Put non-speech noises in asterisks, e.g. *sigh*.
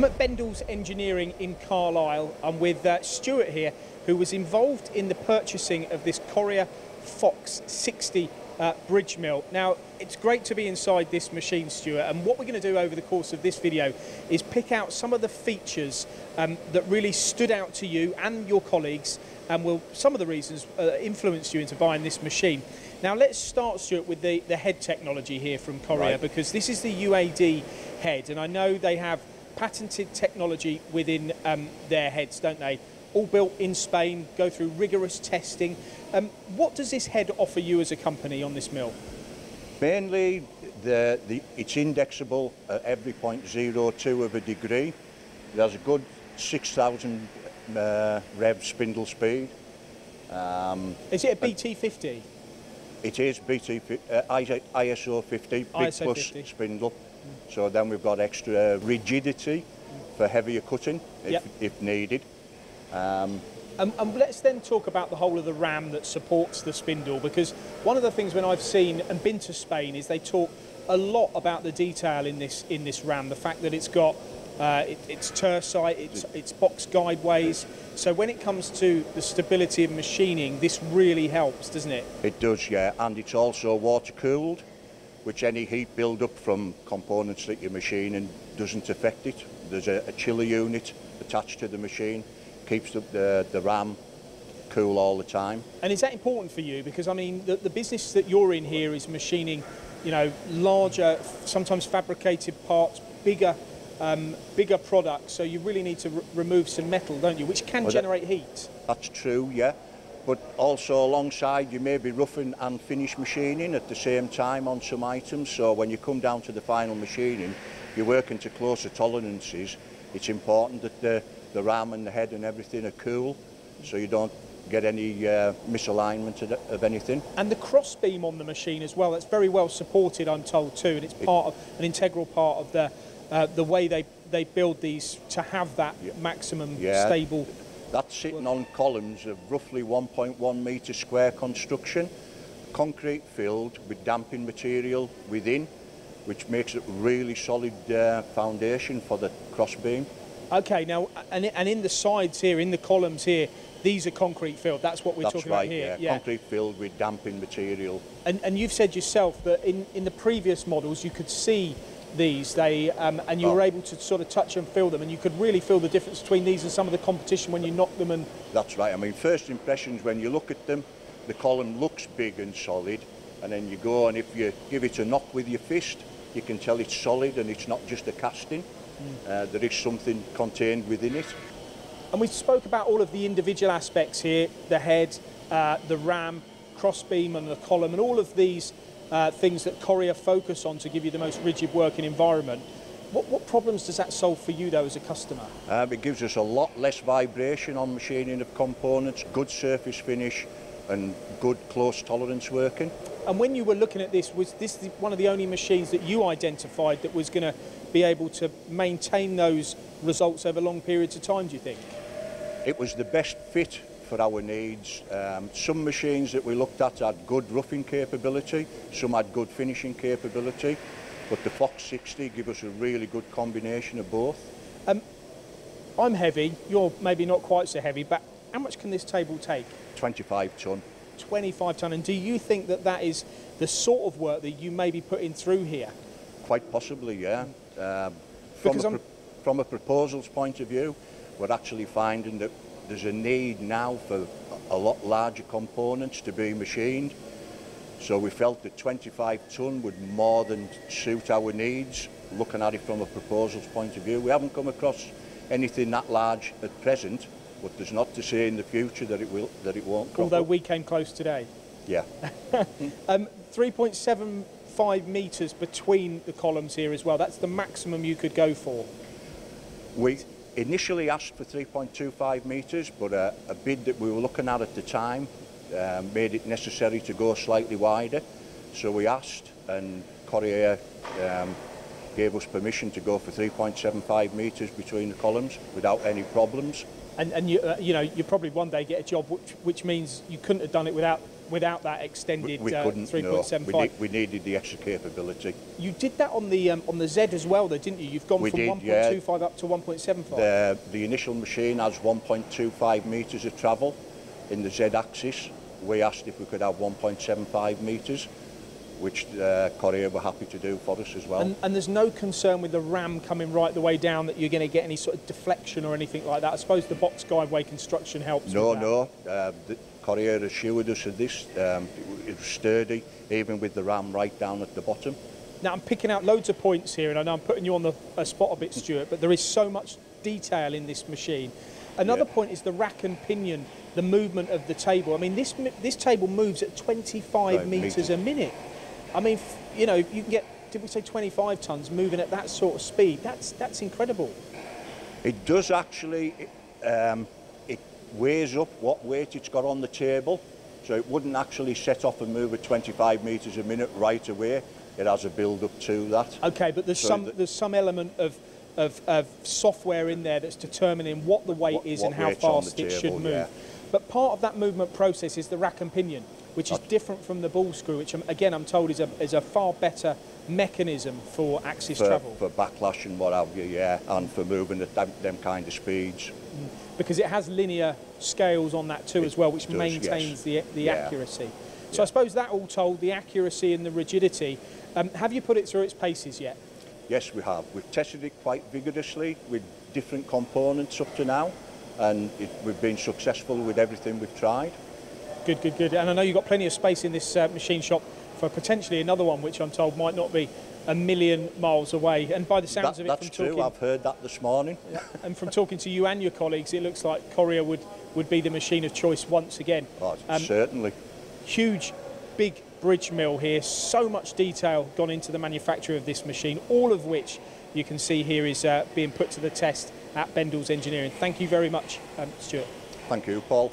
I'm at Bendall's Engineering in Carlisle. I'm with uh, Stuart here, who was involved in the purchasing of this Correa Fox 60 uh, bridge mill. Now, it's great to be inside this machine, Stuart, and what we're going to do over the course of this video is pick out some of the features um, that really stood out to you and your colleagues and will some of the reasons uh, influenced you into buying this machine. Now, let's start, Stuart, with the, the head technology here from Correa Right. because this is the UAD head, and I know they have patented technology within um, their heads, don't they? All built in Spain, go through rigorous testing. Um, what does this head offer you as a company on this mill? Mainly, the, the, it's indexable at every point zero two of a degree. It has a good 6,000 uh, rev spindle speed. Um, Is it a BT50? it is BT, uh, ISO 50, big ISO plus 50. spindle. So then we've got extra rigidity for heavier cutting if, Yep. if needed. Um, Um, and let's then talk about the whole of the ram that supports the spindle because one of the things when I've seen and been to Spain is they talk a lot about the detail in this in this ram. The fact that it's got uh, it, it's Turcite, it's it's box guideways. So when it comes to the stability of machining, this really helps, doesn't it? It does, yeah, and it's also water cooled, which any heat build up from components that you're machining doesn't affect it. There's a, a chiller unit attached to the machine, keeps the, the, the RAM cool all the time. And is that important for you? Because I mean, the, the business that you're in here is machining, you know, larger, sometimes fabricated parts, bigger, um, bigger products. So you really need to r- remove some metal, don't you? Which can Well, that- generate heat. That's true, yeah. But also alongside, you may be roughing and finish machining at the same time on some items. So when you come down to the final machining, you're working to closer tolerances. It's important that the, the ram and the head and everything are cool, so you don't get any uh, misalignment of, of anything. And the cross beam on the machine as well. That's very well supported, I'm told too, and it's part of an integral part of the uh, the way they they build these to have that Yeah. maximum Yeah. stable. That's sitting on columns of roughly 1.1 metre square construction, concrete filled with damping material within, which makes it really solid uh, foundation for the crossbeam. Okay, now and and in the sides here, in the columns here, these are concrete filled. That's what we're That's talking right, about here. yeah. Concrete filled with damping material. And, and you've said yourself that in, in the previous models you could see these, they, um, and you Oh. were able to sort of touch and feel them, and you could really feel the difference between these and some of the competition when you knock them. And That's right. I mean, first impressions when you look at them, the column looks big and solid, and then you go and if you give it a knock with your fist, you can tell it's solid and it's not just a casting. Uh, there is something contained within it. and we spoke about all of the individual aspects here: the head, uh, the ram, crossbeam, and the column, and all of these uh, things that Correa focus on to give you the most rigid working environment. What, what problems does that solve for you, though, as a customer? Um, it gives us a lot less vibration on machining of components, good surface finish and good close tolerance working. And when you were looking at this, was this one of the only machines that you identified that was going to be able to maintain those results over long periods of time, do you think? It was the best fit for our needs. Um, some machines that we looked at had good roughing capability, some had good finishing capability, but the Fox 60 give us a really good combination of both. I'm heavy, you're maybe not quite so heavy, but how much can this table take? 25 ton. 25 tonne. And do you think that that is the sort of work that you may be putting through here? Quite possibly, yeah. Um, Because from, a I'm- pro- from a proposals point of view, we're actually finding that there's a need now for a lot larger components to be machined. So we felt that 25 tonne would more than suit our needs, looking at it from a proposals point of view. We haven't come across anything that large at present, but there's not to say in the future that it will that it won't Although up. we came close today. Yeah. *laughs* Um, 3.75 metres between the columns here as well. That's the maximum you could go for. We initially asked for 3.25 metres, but a, a bid that we were looking at at the time um, made it necessary to go slightly wider. So we asked and Corriere um, gave us permission to go for 3.75 metres between the columns without any problems. And, and you, uh, you know, you probably one day get a job which, which means you couldn't have done it without without that extended we uh, couldn't, no. 3.75. We, need, we needed the extra capability. You did that on the um, on the Z as well, though, didn't you? You've gone We from did, 1.25 up to 1.75. The, the initial machine has 1.25 metres of travel in the Z-axis. We asked if we could have 1.75 metres, which uh, Correa were happy to do for us as well. And, and there's no concern with the ram coming right the way down that you're going to get any sort of deflection or anything like that. I suppose the box guideway construction helps. no, no. Uh, the, Correa assured us of this. Um, it was sturdy, even with the ram right down at the bottom. Now I'm picking out loads of points here, and I know I'm putting you on the uh, spot a bit, Stuart. But there is so much detail in this machine. Another Yeah. point is the rack and pinion, the movement of the table. I mean, this this table moves at 25 Right, meters metres. a minute. I mean, you know, you can get. Did we say 25 tons moving at that sort of speed? That's that's incredible. It does actually, um, it weighs up what weight it's got on the table, so it wouldn't actually set off and move at 25 metres a minute right away. It has a build-up to that. Okay, but there's So some the- there's some element of, of of software in there that's determining what the weight What- is what and how fast it should move. yeah. But part of that movement process is the rack and pinion, which is different from the ball screw, which I'm, again I'm told is a is a far better mechanism for axis For, travel for backlash and what have you, yeah, and for moving at them, them kind of speeds. because it has linear scales on that too as well, which does, maintains the the Yeah. accuracy. So I suppose that all told, the accuracy and the rigidity. Um, have you put it through its paces yet? Yes, we have. We've tested it quite vigorously with different components up to now, and it, we've been successful with everything we've tried. Good, good, good. And I know you've got plenty of space in this uh, machine shop for potentially another one, which I'm told might not be a million miles away. And by the sounds That, of it, that's from true. talking I've heard that this morning. *laughs* and from talking to you and your colleagues, it looks like Correa would would be the machine of choice once again. Oh, Um, certainly. Huge, big bridge mill here. So much detail gone into the manufacture of this machine, all of which you can see here is uh, being put to the test at Bendall's Engineering. Thank you very much, um, Stuart. Thank you, Paul.